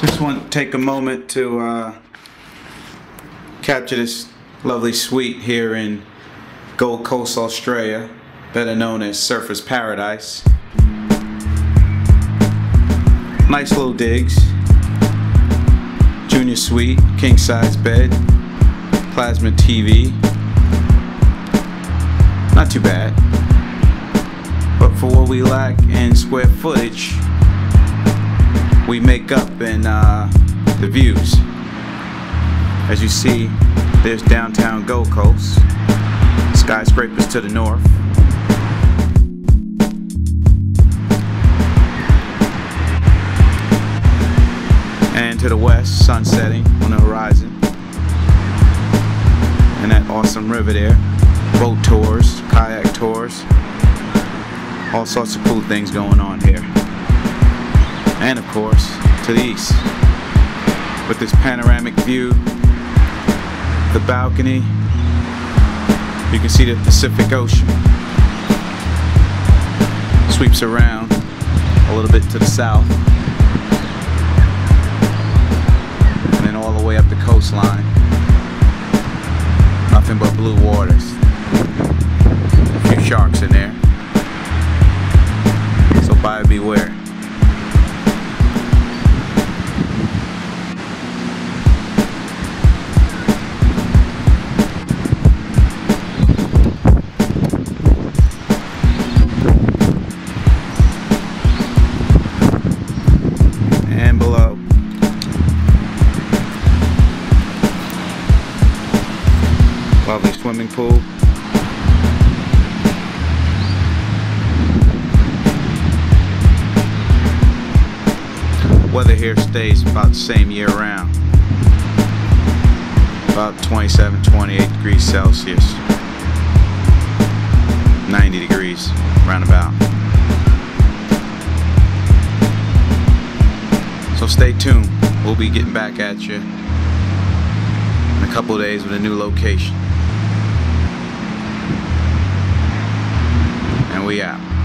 Just want to take a moment to uh, capture this lovely suite here in Gold Coast, Australia, better known as Surfers Paradise. Nice little digs. Junior suite, king size bed, plasma TV. Not too bad. But for what we lack in square footage, we make up in uh, the views. As you see, there's downtown Gold Coast, skyscrapers to the north. And to the west, sun setting on the horizon. And that awesome river there. Boat tours, kayak tours. All sorts of cool things going on here and of course to the east. With this panoramic view the balcony you can see the Pacific Ocean. Sweeps around a little bit to the south. And then all the way up the coastline. Nothing but blue waters. A few sharks in there Lovely swimming pool. Weather here stays about the same year round. About 27, 28 degrees Celsius. 90 degrees, roundabout. So stay tuned. We'll be getting back at you in a couple days with a new location. We out.